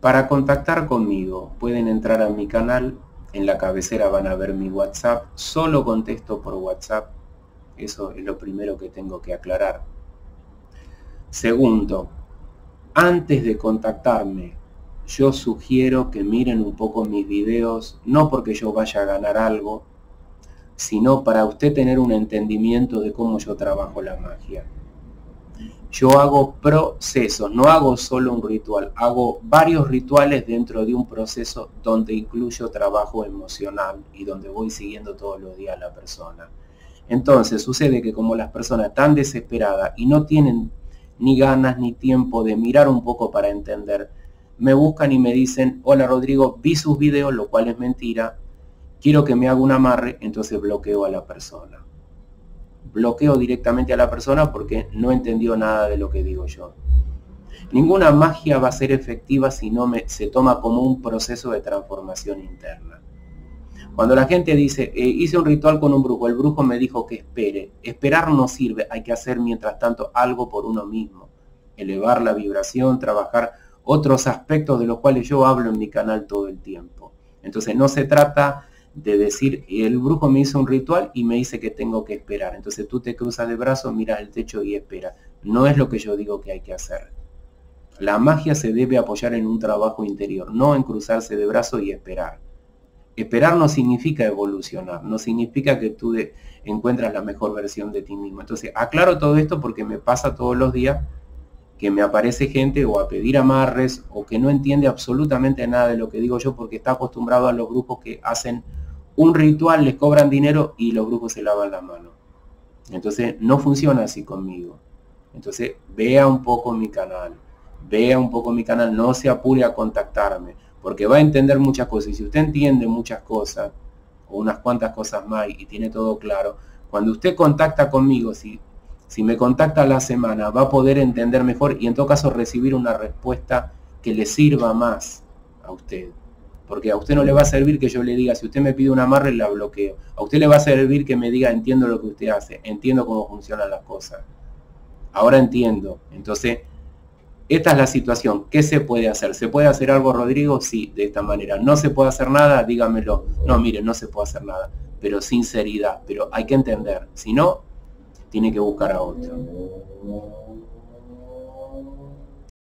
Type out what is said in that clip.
Para contactar conmigo pueden entrar a mi canal, en la cabecera van a ver mi WhatsApp, solo contesto por WhatsApp, eso es lo primero que tengo que aclarar. Segundo, antes de contactarme, yo sugiero que miren un poco mis videos, no porque yo vaya a ganar algo, sino para usted tener un entendimiento de cómo yo trabajo la magia. Yo hago procesos, no hago solo un ritual, hago varios rituales dentro de un proceso donde incluyo trabajo emocional y donde voy siguiendo todos los días a la persona. Entonces sucede que como las personas están desesperadas y no tienen ni ganas ni tiempo de mirar un poco para entender, me buscan y me dicen, hola Rodrigo, vi sus videos, lo cual es mentira, quiero que me haga un amarre, entonces bloqueo a la persona bloqueo directamente a la persona porque no entendió nada de lo que digo yo. Ninguna magia va a ser efectiva si no se toma como un proceso de transformación interna. Cuando la gente dice, eh, hice un ritual con un brujo, el brujo me dijo que espere. Esperar no sirve, hay que hacer mientras tanto algo por uno mismo. Elevar la vibración, trabajar otros aspectos de los cuales yo hablo en mi canal todo el tiempo. Entonces no se trata de decir, el brujo me hizo un ritual y me dice que tengo que esperar. Entonces tú te cruzas de brazos, miras el techo y esperas. No es lo que yo digo que hay que hacer. La magia se debe apoyar en un trabajo interior, no en cruzarse de brazos y esperar. Esperar no significa evolucionar, no significa que tú encuentras la mejor versión de ti mismo. Entonces, aclaro todo esto porque me pasa todos los días que me aparece gente o a pedir amarres o que no entiende absolutamente nada de lo que digo yo porque está acostumbrado a los grupos que hacen un ritual, les cobran dinero y los grupos se lavan la mano. Entonces no funciona así conmigo. Entonces vea un poco mi canal, vea un poco mi canal, no se apure a contactarme, porque va a entender muchas cosas. Y si usted entiende muchas cosas, o unas cuantas cosas más, y tiene todo claro, cuando usted contacta conmigo, si, si me contacta la semana, va a poder entender mejor y en todo caso recibir una respuesta que le sirva más a usted. Porque a usted no le va a servir que yo le diga, si usted me pide un amarre, la bloqueo. A usted le va a servir que me diga, entiendo lo que usted hace, entiendo cómo funcionan las cosas. Ahora entiendo. Entonces, esta es la situación. ¿Qué se puede hacer? ¿Se puede hacer algo, Rodrigo? Sí, de esta manera. ¿No se puede hacer nada? Dígamelo. No, mire, no se puede hacer nada. Pero sinceridad. Pero hay que entender. Si no, tiene que buscar a otro.